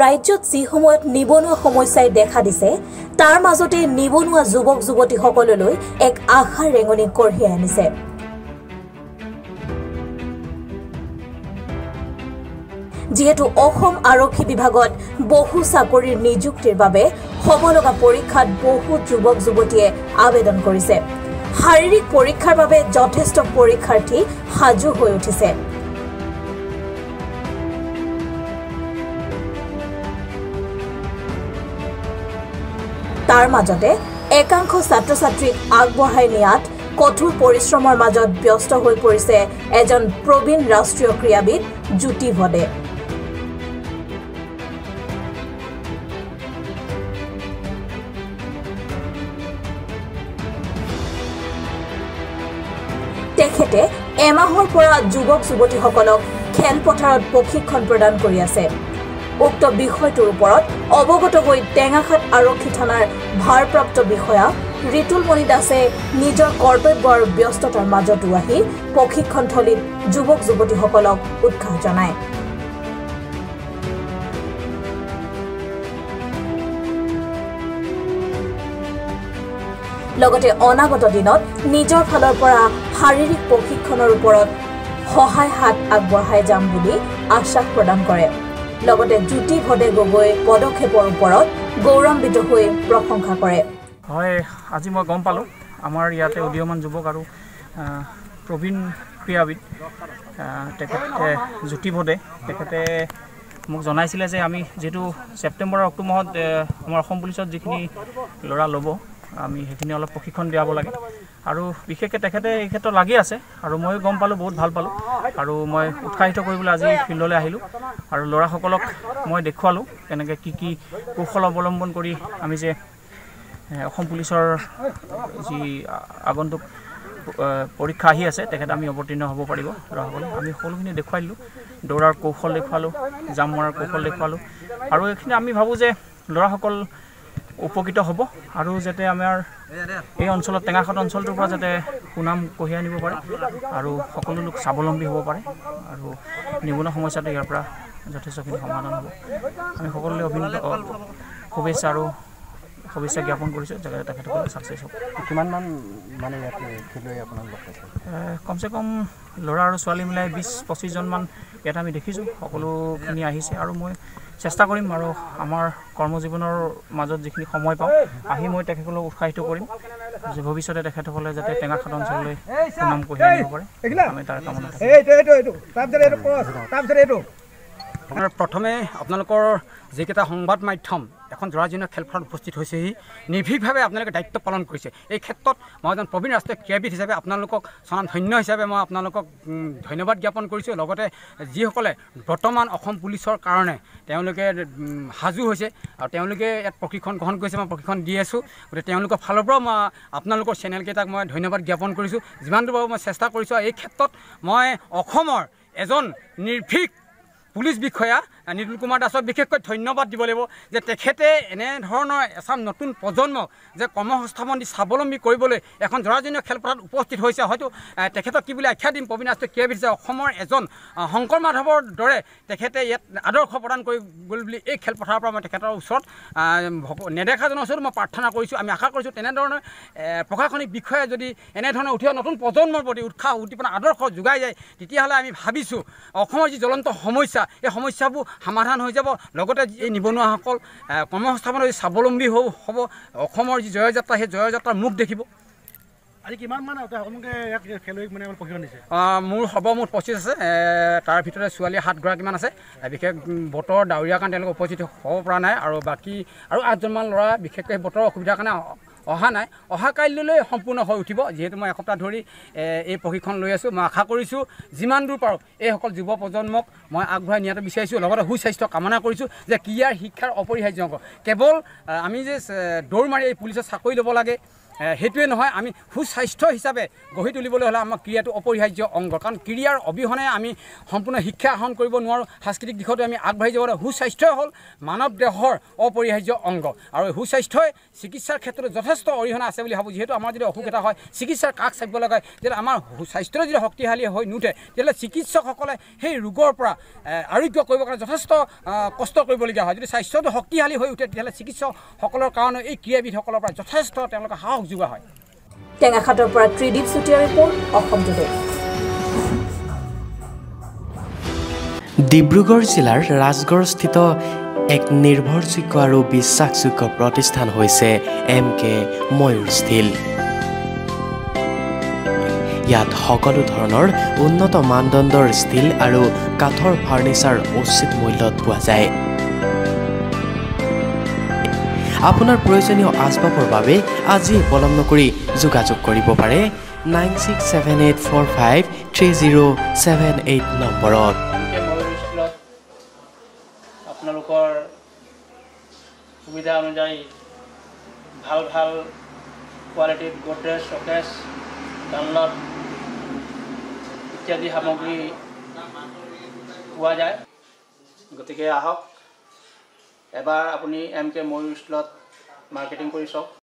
ৰাজ্যত যি সময়ত নিবনুৱা সমস্যাই দেখা দিছে তাৰ মাজতে নিবনুৱা যুৱক যুৱতীসকললৈ এক আশাৰ ৰেঙনি কঢ়িয়াই আনিছে। যিহেতু অসম আৰক্ষী বিভাগত বহু চাকৰিৰ নিযুক্তিৰ বাবে হ'ব লগা পৰীক্ষাত বহু যুৱক যুৱতীয়ে আবেদন কৰিছে। শাৰীৰিক পৰীক্ষাৰ বাবে যথেষ্ট পৰীক্ষাৰ্থী সাজু হৈ উঠিছে। তাৰ মাজতে একাংশ ছাত্ৰ ছাত্ৰীক আগবঢ়াই নিয়াত কঠোৰ পৰিশ্ৰমৰ মাজত ব্যস্ত হৈ পৰিছে এজন প্ৰবীণ ৰাষ্ট্ৰীয় ক্ৰীড়াবিদ জ্যোতি ভদে। তেখেতে এমাহৰ পৰা যুৱক যুৱতীসকলক খেলপথাৰত প্ৰশিক্ষণ প্ৰদান কৰি আছে। উক্ত বিষয়টোৰ ওপৰত অৱগত হৈ টেঙাখাট আৰক্ষী থানাৰ ভাৰপ্ৰাপ্ত বিষয়া ৰিতুলমণি দাসে নিজৰ কৰ্তব্য আৰু ব্যস্ততাৰ মাজতো আহি প্ৰশিক্ষণথলীত যুৱক যুৱতীসকলক উৎসাহ জনায়। লগতে অনাগত দিনত নিজৰ ফালৰ পৰা শাৰীৰিক প্ৰশিক্ষণৰ ওপৰত সহায় হাত আগবঢ়াই যাম বুলি আশ্বাস প্ৰদান কৰে। লগতে জ্যোতি ভদে গগৈ পদক্ষেপৰ ওপৰত গৌৰৱান্বিত হৈ প্ৰশংসা কৰে। হয় আজি মই গম পালোঁ। আমাৰ ইয়াতে উদীয়মান যুৱক আৰু প্ৰবীণ ক্ৰীড়াবিদ তেখেতে জ্যোতি ভদে। তেখেতে মোক জনাইছিলে যে আমি যিহেতু ছেপ্টেম্বৰ অক্টোবৰ মাহত আমাৰ অসম পুলিচত যিখিনি ল'ৰা ল'ব আমি সেইখিনি অলপ প্ৰশিক্ষণ দিয়াব লাগে। আৰু বিশেষকৈ তেখেতে এই ক্ষেত্ৰত লাগি আছে আৰু ময়ো গম পালোঁ বহুত ভাল পালোঁ। আৰু মই উৎসাহিত কৰিবলৈ আজি ফিল্ডলৈ আহিলোঁ। আৰু ল'ৰাসকলক মই দেখুৱালোঁ কেনেকৈ কি কি কৌশল অৱলম্বন কৰি আমি যে অসম পুলিচৰ যি আগন্তুক পৰীক্ষা আহি আছে তেখেতে আমি অৱতীৰ্ণ হ'ব পাৰিব। ল'ৰাসকলে আমি সকলোখিনি দেখুৱাই দিলোঁ। দৌৰাৰ কৌশল দেখুৱালোঁ জাম মৰাৰ কৌশল দেখুৱালোঁ। আৰু এইখিনি আমি ভাবোঁ যে ল'ৰাসকল উপকৃত হ'ব আৰু যাতে আমাৰ এই অঞ্চলত টেঙাখাট অঞ্চলটোৰ পৰা যাতে সুনাম কঢ়িয়াই আনিব পাৰে আৰু সকলো লোক স্বাৱলম্বী হ'ব পাৰে আৰু নিবনুৱা সমস্যাটো ইয়াৰ পৰা যথেষ্টখিনি সমাধান হ'ব। আমি সকলোৱে অভিনন্দন অ- শুভেচ্ছা আৰু শুভেচ্ছা জ্ঞাপন কৰিছোঁ যাতে তেখেতসকলে ছাকচেছ হ'ব কিমানমান মানে ইয়াত খেলুৱৈ আপোনাক কমচে কম ল'ৰা আৰু ছোৱালী মিলাই বিছ পঁচিছজনমান ইয়াত আমি দেখিছোঁ সকলোখিনি আহিছে আৰু মই চেষ্টা কৰিম আৰু আমাৰ কৰ্মজীৱনৰ মাজত যিখিনি সময় পাওঁ আহি মই তেখেতসকলক উৎসাহিত কৰিম যে ভৱিষ্যতে তেখেতসকলে যাতে টেঙাখাট অঞ্চললৈ সুনাম কঢ়িয়াই আনিব পাৰে। আমি তাৰ কামনা প্ৰথমে আপোনালোকৰ যিকেইটা সংবাদ মাধ্যম এখন জৰাজীৰ্ণ খেলপথাৰত উপস্থিত হৈছেহি নিৰ্ভীকভাৱে আপোনালোকে দায়িত্ব পালন কৰিছে। এই ক্ষেত্ৰত মই এজন প্ৰবীণ ৰাষ্ট্ৰীয় ক্ৰীড়াবিদ হিচাপে আপোনালোকক চনাম ধন্য হিচাপে মই আপোনালোকক ধন্যবাদ জ্ঞাপন কৰিছোঁ। লগতে যিসকলে বৰ্তমান অসম পুলিচৰ কাৰণে তেওঁলোকে সাজু হৈছে আৰু তেওঁলোকে ইয়াত প্ৰশিক্ষণ গ্ৰহণ কৰিছে মই প্ৰশিক্ষণ দি আছোঁ। গতিকে তেওঁলোকৰ ফালৰ পৰাও মই আপোনালোকৰ চেনেলকেইটাক মই ধন্যবাদ জ্ঞাপন কৰিছোঁ। যিমানটো বাৰু মই চেষ্টা কৰিছোঁ আৰু এই ক্ষেত্ৰত মই অসমৰ এজন নিৰ্ভীক পুলিচ বিষয়া নিতুল কুমাৰ দাসক বিশেষকৈ ধন্যবাদ দিব লাগিব যে তেখেতে এনেধৰণৰ এচাম নতুন প্ৰজন্মক যে কৰ্মসংস্থাপন দি স্বাৱলম্বী কৰিবলৈ এখন জৰাজীৰ্ণ খেলপথাৰত উপস্থিত হৈছে। হয়তো তেখেতক কি বুলি আখ্যা দিম প্ৰবীণ ৰাষ্ট্ৰীয় ক্ৰীড়াবিদ যে অসমৰ এজন শংকৰ মাধৱৰ দৰে তেখেতে ইয়াত আদৰ্শ প্ৰদান কৰি গ'ল বুলি এই খেলপথাৰৰ পৰা মই তেখেতৰ ওচৰত নেদেখাজনৰ ওচৰত মই প্ৰাৰ্থনা কৰিছোঁ। আমি আশা কৰিছোঁ তেনেধৰণৰ এ, প্ৰশাসনিক বিষয়ে যদি এনেধৰণৰ উঠি অহা নতুন প্ৰজন্মৰ প্ৰতি উৎসাহ উদ্দীপনা আদৰ্শ যোগাই যায় তেতিয়াহ'লে আমি ভাবিছোঁ যি জ্বলন্ত সমস্যা এই সমস্যাবোৰ সমাধান হৈ যাব। লগতে এই নিবনুৱাসকল কৰ্মসংস্থাপনৰ স্বাৱলম্বী হ'ব হ'ব অসমৰ যি জয়যাত্ৰা সেই জয়যাত্ৰাৰ মুখ দেখিব। আজি কিমান মান আপোনালোকে ইয়াত খেলুৱৈক মানে প্ৰশিক্ষণ দিছে? মোৰ সৰ্বমুঠ পঁচিছ আছে তাৰ ভিতৰতে ছোৱালী সাতগৰাকীমান আছে। বিশেষ বতৰ ডাৱৰীয়াৰ কাৰণে তেওঁলোকে উপস্থিত হ'ব পৰা নাই। আৰু বাকী আৰু আঠজনমান ল'ৰা বিশেষকৈ বতৰৰ অসুবিধাৰ কাৰণে অহা নাই। অহা কাইলৈ সম্পূৰ্ণ হৈ উঠিব। যিহেতু মই এসপ্তাহ ধৰি এই প্ৰশিক্ষণ লৈ আছোঁ। মই আশা কৰিছোঁ যিমান দূৰ পাৰোঁ এইসকল যুৱ প্ৰজন্মক মই আগবঢ়াই নিয়াটো বিচাৰিছোঁ। লগতে সুস্বাস্থ্য কামনা কৰিছোঁ যে ক্ৰীড়াৰ শিক্ষাৰ অপৰিহাৰ্য অংগ। কেৱল আমি যে দৌৰ মাৰি এই পুলিচৰ চাকৰি ল'ব লাগে সেইটোৱে নহয় আমি সুস্বাস্থ্য হিচাপে গঢ়ি তুলিবলৈ হ'লে আমাৰ ক্ৰীড়াটো অপৰিহাৰ্য অংগ। কাৰণ ক্ৰীড়াৰ অবিহনে আমি সম্পূৰ্ণ শিক্ষা আহৰণ কৰিব নোৱাৰোঁ সাংস্কৃতিক দিশতো আমি আগবাঢ়ি যাব নোৱাৰোঁ সুস্বাস্থ্যই হ'ল মানৱ দেহৰ অপৰিহাৰ্য অংগ। আৰু এই সুস্বাস্থ্যই চিকিৎসাৰ ক্ষেত্ৰত যথেষ্ট অৰিহণা আছে বুলি ভাবোঁ। যিহেতু আমাৰ যদি অসুখ এটা হয় চিকিৎসাৰ কাষ চাপিব লগা হয় তেতিয়া আমাৰ সু- স্বাস্থ্যটো যদি শক্তিশালী হৈ নুঠে তেতিয়াহ'লে চিকিৎসকসকলে সেই ৰোগৰ পৰা আৰোগ্য কৰিবৰ কাৰণে যথেষ্ট কষ্ট কৰিবলগীয়া হয়। যদি স্বাস্থ্যটো শক্তিশালী হৈ উঠে তেতিয়াহ'লে চিকিৎসকসকলৰ কাৰণে এই ক্ৰীড়াবিদসকলৰ পৰা যথেষ্ট তেওঁলোকে সাহস যোগোৱা হয়। টেঙাখাটৰ পৰা ত্ৰিদীপ চুতীয়া ৰিপৰ্ট অসম টুডে। ডিব্ৰুগড় জিলাৰ ৰাজগড়স্থিত এক নিৰ্ভৰযোগ্য আৰু বিশ্বাসযোগ্য প্ৰতিষ্ঠান হৈছে এম কে ময়ূৰ ষ্টীল ইয়াত সকলো ধৰণৰ উন্নত মানদণ্ডৰ ষ্টীল আৰু কাঠৰ ফাৰ্নিচাৰ উচিত মূল্যত পোৱা যায়। আপোনাৰ প্ৰয়োজনীয় আচবাবৰ বাবে আজি পলম নকৰি যোগাযোগ কৰিব পাৰে nine six seven eight four five three zero' seven eight নম্বৰত। আপোনালোকৰ সুবিধা অনুযায়ী ভাল ভাল কোৱালিটিৰ গডৰেজ শ্বকেছ ডানলপ ইত্যাদি সামগ্ৰী পোৱা যায়। গতিকে আহক। এবাৰ আপুনি এম কে ময়ূৰ স্কুলত মাৰ্কেটিং কৰি চাওক।